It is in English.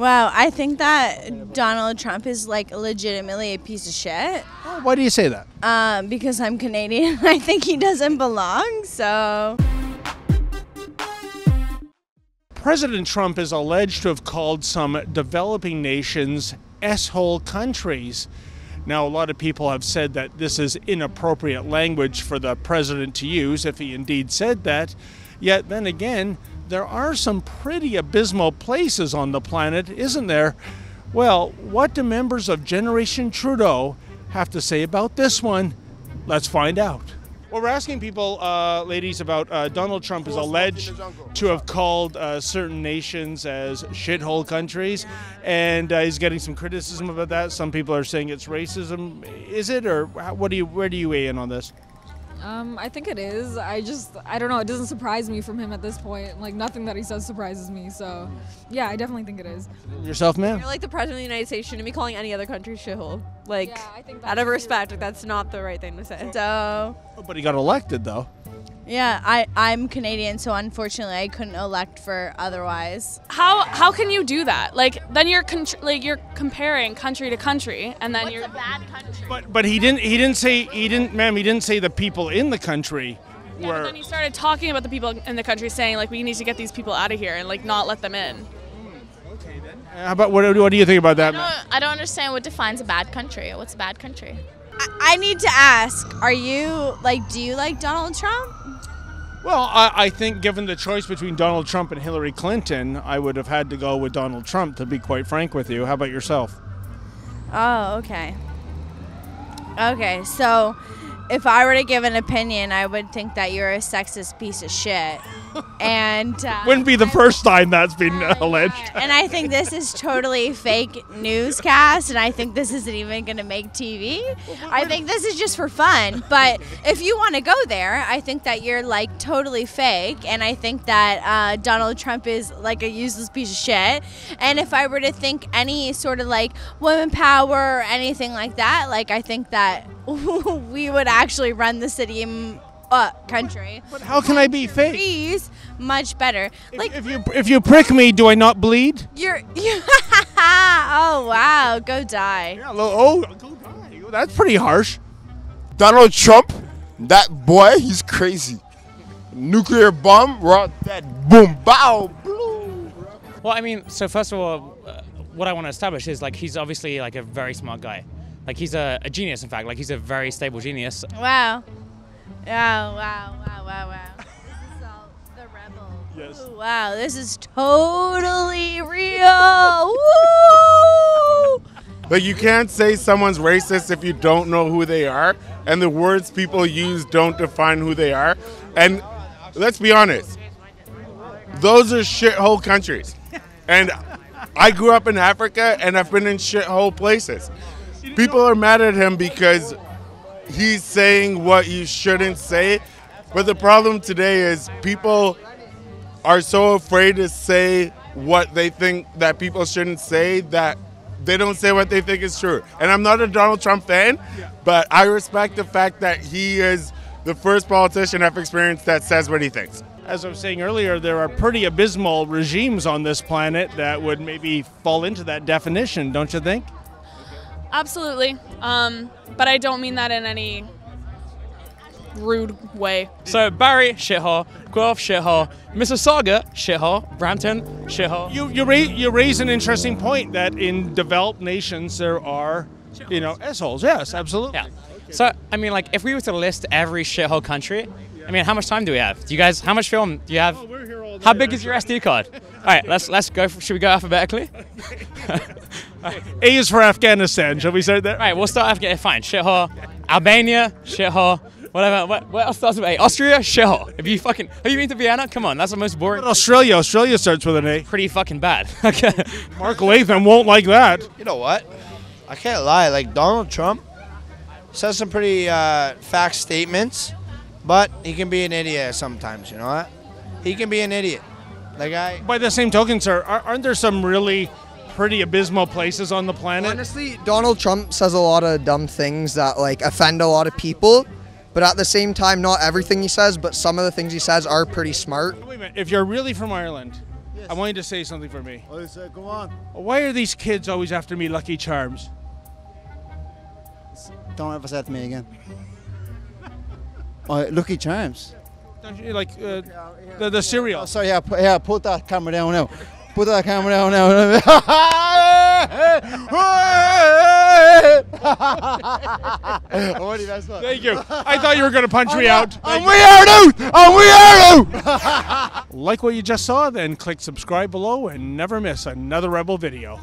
Wow, I think that Donald Trump is like legitimately a piece of shit. Oh, why do you say that? Um, because I'm Canadian. I think he doesn't belong. So. President Trump is alleged to have called some developing nations S-hole countries. Now, a lot of people have said that this is inappropriate language for the president to use if he indeed said that. Yet, then again, there are some pretty abysmal places on the planet, isn't there? Well, what do members of Generation Trudeau have to say about this one? Let's find out. Well, we're asking people, uh, ladies, about uh, Donald Trump is alleged to have called uh, certain nations as shithole countries, and uh, he's getting some criticism about that. Some people are saying it's racism. Is it, or what do you? Where do you weigh in on this? Um, I think it is. I just, I don't know. It doesn't surprise me from him at this point. Like nothing that he says surprises me. So, yeah, I definitely think it is. Yourself, man. You're like the president of the United States. Shouldn't be calling any other country shithole. Like, Yeah, I think out of respect, like, that's not the right thing to say. So. But he got elected, though. Yeah, I, I'm Canadian, so unfortunately I couldn't elect for otherwise. How how can you do that? Like then you're con- like you're comparing country to country, and then you're bad country? But but he didn't he didn't say he didn't ma'am he didn't say the people in the country Yeah, but were. then he started talking about the people in the country, saying like we need to get these people out of here and like not let them in. Okay then. How about what, what do you think about that? I ma'am? don't, I don't understand what defines a bad country. What's a bad country? I, I need to ask: Are you like? Do you like Donald Trump? Well, I, I think given the choice between Donald Trump and Hillary Clinton, I would have had to go with Donald Trump. To be quite frank with you, how about yourself? Oh, okay. Okay, so if I were to give an opinion, I would think that you're a sexist piece of shit. And uh, Wouldn't be the first time that's been uh, alleged. and I think this is totally fake newscast, and I think this isn't even going to make TV. I think this is just for fun. But if you want to go there, I think that you're like totally fake, and I think that uh, Donald Trump is like a useless piece of shit. And if I were to think any sort of like women power or anything like that, like I think that we would actually run the city. Uh, country. But how can I be fake? Trees, much better. Like If you if you prick me, do I not bleed? you're, you oh wow, go die. Yeah, lo- oh, go die. That's pretty harsh. Donald Trump, that boy, he's crazy. Nuclear bomb, we're all dead. Boom, bow, blue. Well, I mean, so first of all, uh, what I want to establish is like he's obviously like a very smart guy. Like he's a, a genius, in fact. Like he's a very stable genius. Wow. Wow, wow, wow, wow, wow. This is all the rebel. Yes. Ooh, wow, this is totally real. Woo! Like you can't say someone's racist if you don't know who they are, and the words people use don't define who they are. And let's be honest, those are shithole countries. And I grew up in Africa, and I've been in shithole places. People are mad at him because he's saying what you shouldn't say. But the problem today is people are so afraid to say what they think that people shouldn't say that they don't say what they think is true. And I'm not a Donald Trump fan, but I respect the fact that he is the first politician I've experienced that says what he thinks. As I was saying earlier, there are pretty abysmal regimes on this planet that would maybe fall into that definition, don't you think? Absolutely, um, but I don't mean that in any rude way. So Barrie, shithole. Guelph, shithole. Mississauga, shithole. Brampton, shithole. You you, ra- you raise an interesting point that in developed nations there are, you know, assholes. Yes, absolutely. Yeah. So I mean, like, if we were to list every shithole country, I mean, how much time do we have? Do you guys? How much film do you have? Oh, we're here all day. How big is your SD card? All right, let's let's go. For, should we go alphabetically? A is for Afghanistan. Shall we start there? All right, we'll start Afghanistan. Fine, shithole. Albania, shithole. Whatever. What, what else starts with A? Austria, shithole. Have you fucking have you been to Vienna? Come on, that's the most boring. But Australia. Australia starts with an A. Pretty fucking bad. okay. Mark Latham won't like that. You know what? I can't lie. Like Donald Trump says some pretty uh, fact statements, but he can be an idiot sometimes. You know what? He can be an idiot. Like I. By the same token, sir, aren't there some really pretty abysmal places on the planet? Honestly, Donald Trump says a lot of dumb things that like offend a lot of people, but at the same time, not everything he says, but some of the things he says are pretty smart. Wait a minute. If you're really from Ireland, I want you to say something for me. Oh, so go on. Why are these kids always after me Lucky Charms? Don't ever say that to me again. Oh, Lucky Charms. Don't you, like uh, the, the cereal. Oh, sorry, yeah, put, yeah, put that camera down now. Put that camera down now. Already messed up. Thank you. I thought you were going to punch me out. out. And we are out. And we are out. Like what you just saw, then click subscribe below and never miss another Rebel video.